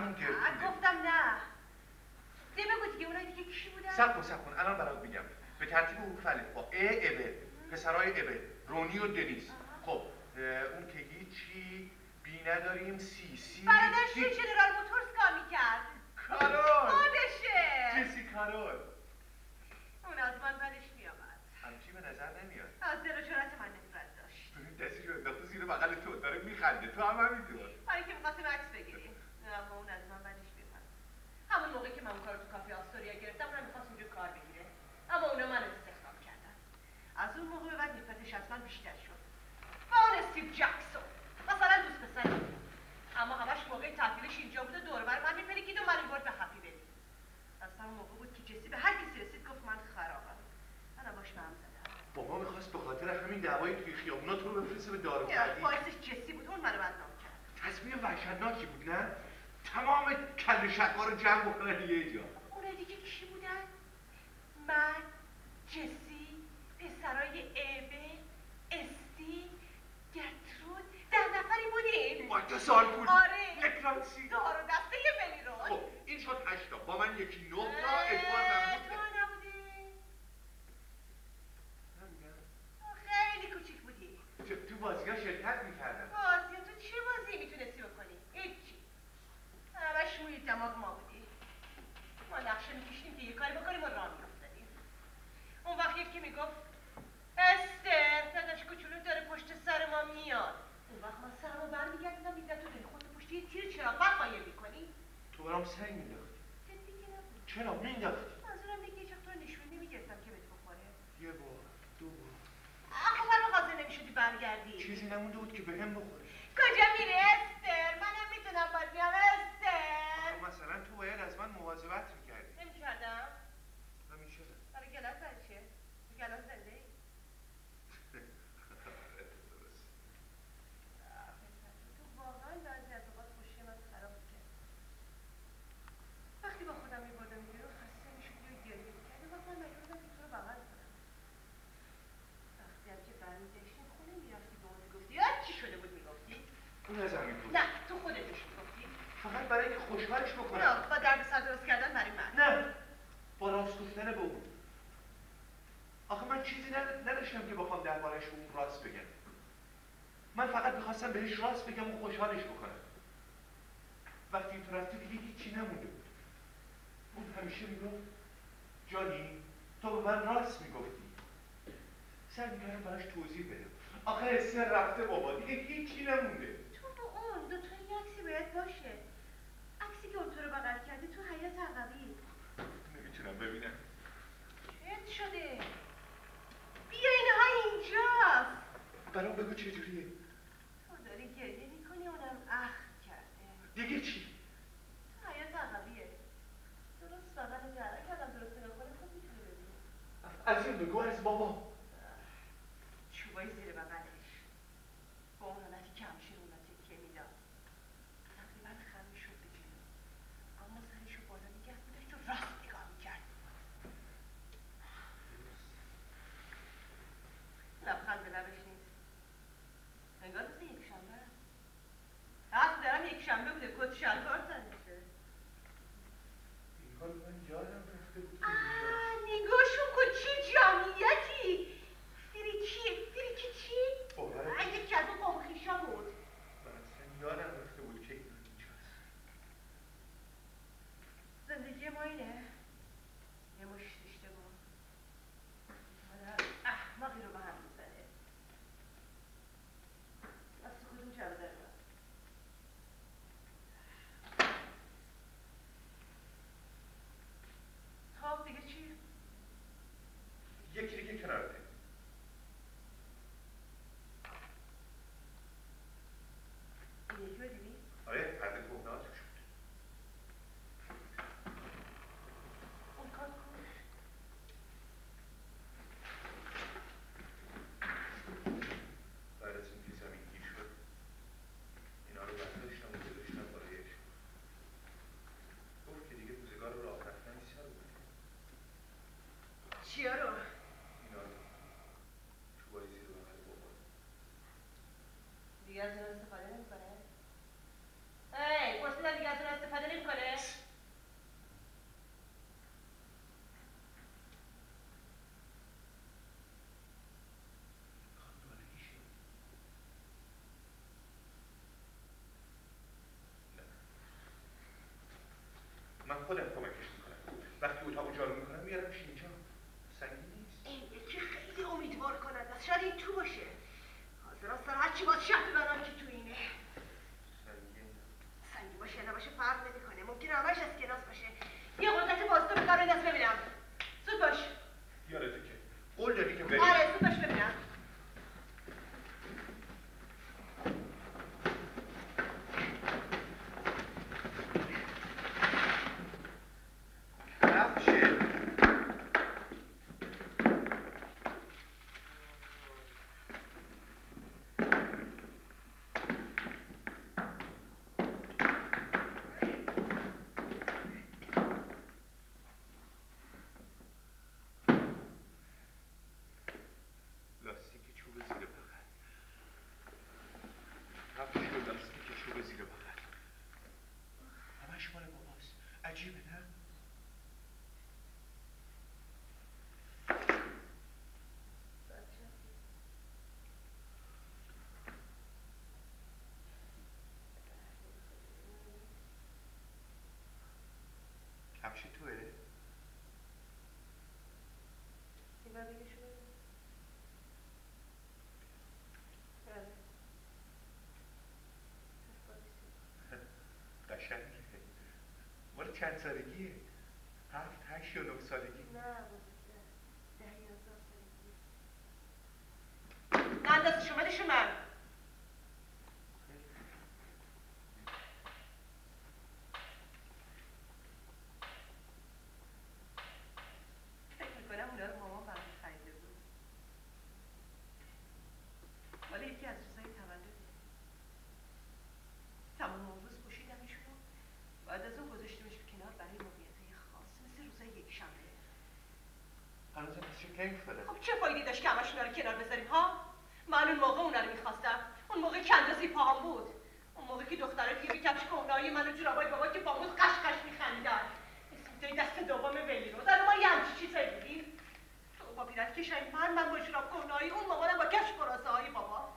همون گرد گفتم نه. دیگه بگو دیگه اونایی دیگه کی بودن؟ سب کن سب کن. الان برات میگم. به ترتیب حروف با ا ابه پسرای ابه رونی و دنیس. خب اون که هیچی بی نداریم سی سی برادرش توی جنرال موتورز کار می‌کرد؟ کارول. خودشه. جسی کارول. اون از من بدش میامد همچی به نظر نمیاد؟ از دل و جرات من نفرت داشت. دستی رو انداخته زیر بغل تو داره میخنده. تو هم همینطور برای که می‌خواستیم عکس بگیریم اما اون از من بدش میامد همون موقع که من اون کار تو کافی آستوریا گرفتم اونم می‌خواست اونجا کار بگیره اما اونا من استخدام کردن از اون موقع به بعد نفرتش از من بیشتر شد و اون استیو جکسون مثلا دوست پسر اما همش موقع تعطیلش اینجا بود و دور بر من میپلکید و من برد به هپی بدید از همون موقع بود که جسی به هر کسی رسید گفت من خرابم من باش به هم زدم بابا می‌خواست به خاطر همین دعوای توی خیابونا تو رو بفرسته به دارو باعثش جسی بود اون منو بدنام کرد. تصمیم وحشتناکی بود نه؟ تمام کل شکا رو جمع بکنن یه جا. اون دیگه کی بودن؟ من جسی پسرای ایبه استی گترود در نفری بودیم. سال بود آره. یک رانسی دار و دسته ملی رو خب این شد هشتا. با من یکی نه تا ادوار هم تو نبودی خیلی کوچیک بودی تو بازی ها شرکت می‌کردم بازی تو چه بازی می‌تونستی بکنی؟ هیچی همش موی دماغ ما بودی ما نقشه می‌کشیم که یه کاری بکنیم و راه میافتادیم اون وقت یکی می‌گفت استر داداش کوچولو داره پشت سر ما میاد اون وقت من سرمو برمیگردیدم میدم تو داری خودتو پشت یه تیر چراغ بعد قایم می‌کنی تو برام سنگ مینداختی که چرا؟ مینداختی منظورم دیگه هیچ وقت تو نشون نمی‌گرفتم که بهت بخوره. یه بار دو بار. آخه برای حاضر نمی‌شدی برگردی. چیزی نمونده بود که به هم بخوره. کجا میری استر منم می‌تونم باید بیام استر مثلا تو باید از من مواظبت می‌کردی نمی‌کردم همیشه برای گلت برای چیه؟ گلت زنده ای؟ تو واقعا بعضی از اوقات خوشی من خراب کرد وقتی با خودم میبردم بیرون خسته می‌شدی و گریه می‌کردی وقت من مجبور بودم که تو رو بغل کنم وقتی هم که برمیگشتیم خونه می‌رفتی به اون می‌گفتی یا چی شده بود می‌گفتی اون ازم می‌پرسی نه تو خودتش می‌گفتی فقط برای اینکه خوشحالش بکنم نه با درد سر درست کردن برای من نه با راست گفتن به اون آخه من چیزی ند- نداشتم که بخوام دربارش اون راست بگم. من فقط می‌خواستم بهش راست بگم و خوشحالش بکنم. وقتی تو رفتی دیگه هیچی نمونده بود. اون همیشه می‌گفت جانی تو به من راست می‌گفتی. سعی می‌کردم براش توضیح بدم. آخه استر رفته بابا دیگه هیچی نمونده. تو با اون دو تا عکسی باید باشه. عکسی که اون تو رو بغل کرده تو حیات عقبی نمی‌تونم ببینم. چت شده؟ برام بگو چجوریه تو داری گریه می‌کنی اونم اخ کرده. دیگه چی؟ حیات عقبیه درست بغل در کردم درست نخوره خود می‌تونی ببینی. از این بگو از بابا. Charlotte Acı سالگی؟ سالگیه؟ هفت هشت یا نه سالگی؟ نه نه اندازه شما من. خب چه فایده داشت که همشون رو کنار بذاریم ها؟ من اون موقع اونا رو می‌خواستم. اون موقع کندازی پاهم بود. اون موقع که دختره دیگه بیکفش کهنه‌های من و جورابای بابا که با قش قش میخندن. اسمیتای دست دوم ولی رو. در ما یه همچی چیزایی بودیم تو با بیرد کشنگ من من با جراب کنهایی اون موقع با کش براسه های بابا.